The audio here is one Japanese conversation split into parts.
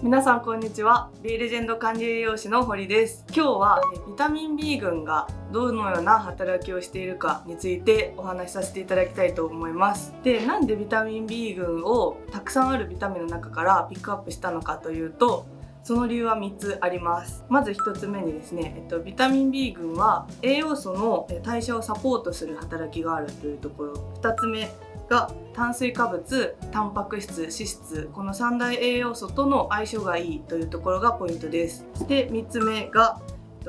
皆さんこんにちは。B レジェンド管理栄養士の堀です。今日はビタミン B 群がどのような働きをしているかについてお話しさせていただきたいと思います。でなんでビタミン B 群をたくさんあるビタミンの中からピックアップしたのかというとその理由は3つあります。まず1つ目にですね、えっと、ビタミン B 群は栄養素の代謝をサポートする働きがあるというところ。2つ目が炭水化物タンパク質脂質この3大栄養素との相性がいいというところがポイントです。そして3つ目が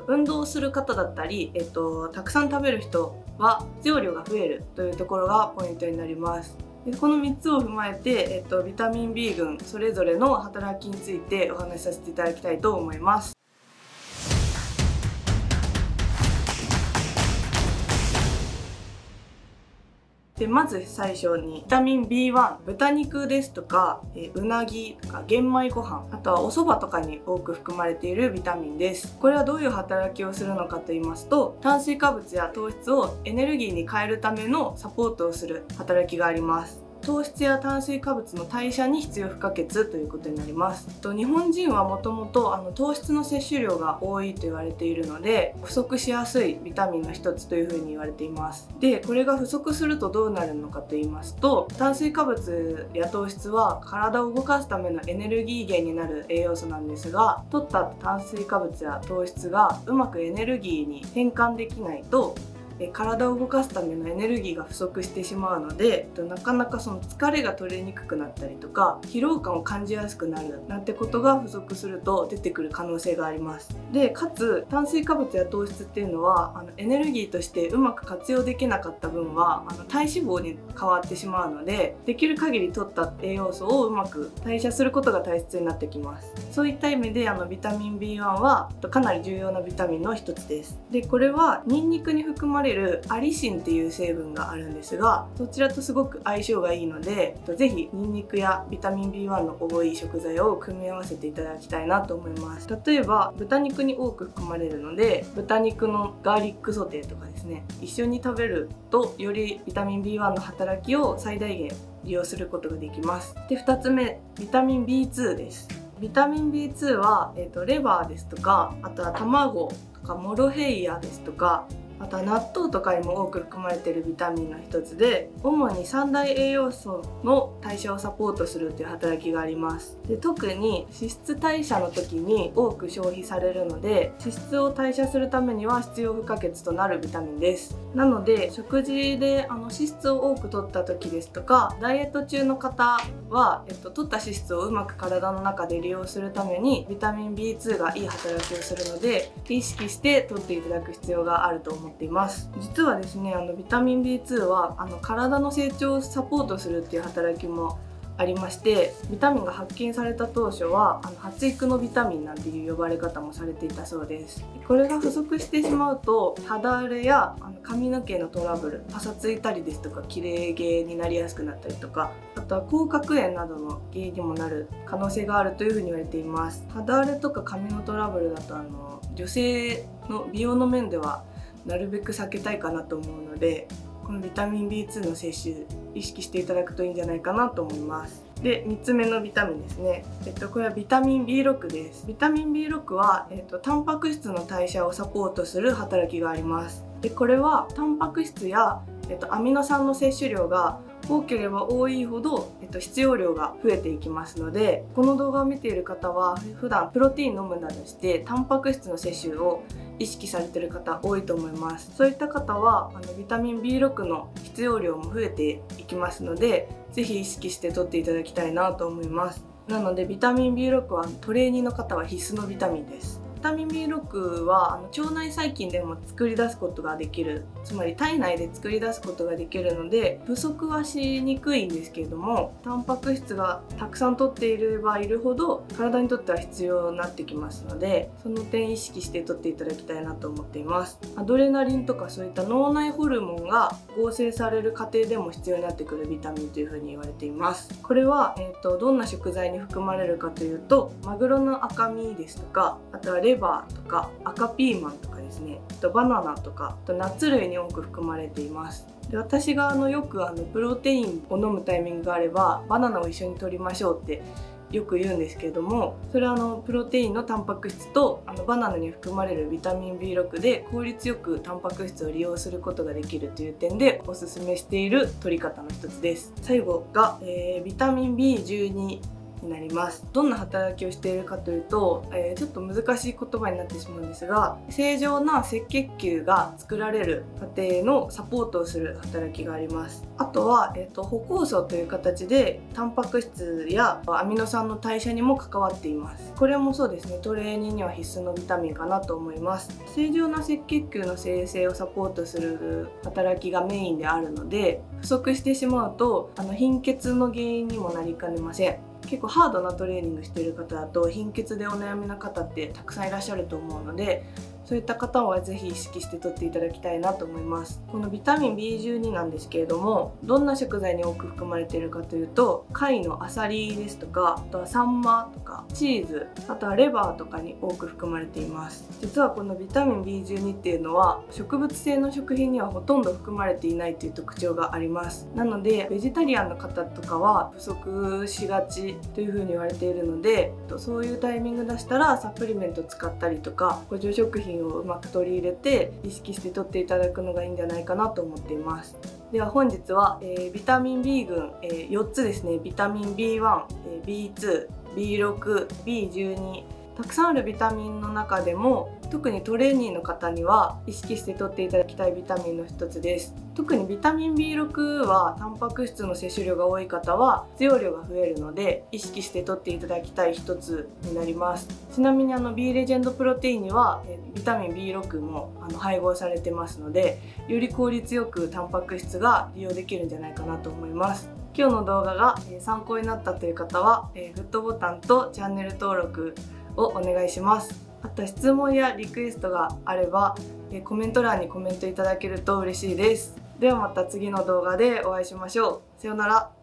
運動する方だったり、えっと、たくさん食べる人は必要量が増えるというところがポイントになります。でこの3つを踏まえて、えっと、ビタミン B 群それぞれの働きについてお話しさせていただきたいと思います。でまず最初にビタミン B1 豚肉ですとか、えうなぎとか玄米ご飯あとはお蕎麦とかに多く含まれているビタミンです。これはどういう働きをするのかと言いますと炭水化物や糖質をエネルギーに変えるためのサポートをする働きがあります。糖質や炭水化物の代謝に必要不可欠ということになります。と日本人はもともと糖質の摂取量が多いと言われているので不足しやすいビタミンの一つというふうに言われています。でこれが不足するとどうなるのかと言いますと炭水化物や糖質は体を動かすためのエネルギー源になる栄養素なんですが取った炭水化物や糖質がうまくエネルギーに変換できないと体を動かすためのエネルギーが不足してしまうのでなかなかその疲れが取れにくくなったりとか疲労感を感じやすくなるなんてことが不足すると出てくる可能性があります。でかつ炭水化物や糖質っていうのはあのエネルギーとしてうまく活用できなかった分はあの体脂肪に変わってしまうのでできる限り取った栄養素をうまく代謝することが大切になってきます。そういった意味であのビタミン B1 はかなり重要なビタミンの一つです。でこれはニンニクに含まれれるアリシンっていう成分があるんですがそちらとすごく相性がいいので是非ニンニクやビタミン B1 の多い食材を組み合わせていただきたいなと思います。例えば豚肉に多く含まれるので豚肉のガーリックソテーとかですね一緒に食べるとよりビタミン B1 の働きを最大限利用することができます。で2つ目ビタミン B2 です。ビタミン B2 は、えーと、レバーですとかあとは卵とかモロヘイヤですとかまた納豆とかにも多く含まれているビタミンの一つで主に三大栄養素の代謝をサポートするという働きがあります。で特に脂質代謝の時に多く消費されるので脂質を代謝するためには必要不可欠となるビタミンです。なので食事であの脂質を多く取った時ですとかダイエット中の方は、えっと、取った脂質をうまく体の中で利用するためにビタミン B2 がいい働きをするので意識して取っていただく必要があると思思っています。実はですねあのビタミン B2 はあの体の成長をサポートするっていう働きもありましてビタミンが発見された当初はあの発育のビタミンなんていう呼ばれ方もされていたそうです。これが不足してしまうと肌荒れやあの髪の毛のトラブルパサついたりですとか綺麗毛になりやすくなったりとかあとは口角炎などの原因にもなる可能性があるというふうに言われています。肌荒れとか髪のトラブルだとあの女性の美容の面ではなるべく避けたいかなと思うのでこのビタミン B2 の摂取意識していただくといいんじゃないかなと思います。で3つ目のビタミンですね、えっと、これはビタミン B6 です。ビタミン B6 は、えっと、タンパク質の代謝をサポートする働きがあります。でこれはタンパク質や、えっと、アミノ酸の摂取量が多ければ多いほど、えっと、必要量が増えていきますのでこの動画を見ている方は普段プロテイン飲むなどしてタンパク質の摂取を意識されてる方多いと思います。そういった方はあのビタミン B6 の必要量も増えていきますので是非意識して取っていただきたいなと思います。なのでビタミン B6 はトレーニーの方は必須のビタミンです。タミン B6 はあの腸内細菌でも作り出すことができるつまり体内で作り出すことができるので不足はしにくいんですけれどもタンパク質がたくさん取っていればいるほど体にとっては必要になってきますのでその点意識して取っていただきたいなと思っています。アドレナリンとかそういった脳内ホルモンが合成される過程でも必要になってくるビタミンというふうに言われています。これは、えーと、どんな食材に含まれるかというとマグロの赤身ですとかあとはレレバーとか赤ピーマンとかですね。とバナナとかとナッツ類に多く含まれています。で私があのよくあのプロテインを飲むタイミングがあればバナナを一緒に摂りましょうってよく言うんですけれどもそれはあのプロテインのタンパク質とあのバナナに含まれるビタミン B6 で効率よくタンパク質を利用することができるという点でおすすめしている取り方の一つです。最後が、えー、ビタミン B12 になります。どんな働きをしているかというと、えー、ちょっと難しい言葉になってしまうんですが正常な赤血球が作られる過程のサポートをする働きがあります。あとは、えーと、歩行素という形でタンパク質やアミノ酸の代謝にも関わっています。これもそうですね。トレーニングには必須のビタミンかなと思います。正常な赤血球の生成をサポートする働きがメインであるので不足してしまうとあの貧血の原因にもなりかねません。結構ハードなトレーニングしてる方と貧血でお悩みの方ってたくさんいらっしゃると思うのでそういった方はぜひ意識して取っていただきたいなと思います。このビタミン B12 なんですけれどもどんな食材に多く含まれているかというと貝のアサリですとかあとはサンマとかチーズあとはレバーとかに多く含まれています。実はこのビタミン B12 っていうのは植物性の食品にはほとんど含まれていないという特徴があります。なのでベジタリアンの方とかは不足しがちというふうに言われているのでそういうタイミング出したらサプリメント使ったりとか補助食品をうまく取り入れて意識して取っていただくのがいいんじゃないかなと思っています。では本日は、えー、ビタミン B 群、えー、4つですね。ビタミン B1B2B6B12、たくさんあるビタミンの中でも特にトレーニーの方には意識して取っていただきたいビタミンの一つです。特にビタミン B6 はタンパク質の摂取量が多い方は必要量が増えるので意識して取っていただきたい一つになります。ちなみにあの B レジェンドプロテインにはビタミン B6 もあの配合されてますのでより効率よくタンパク質が利用できるんじゃないかなと思います。今日の動画が参考になったという方はグッドボタンとチャンネル登録をお願いします。あと質問やリクエストがあればコメント欄にコメントいただけると嬉しいです。ではまた次の動画でお会いしましょう。さようなら。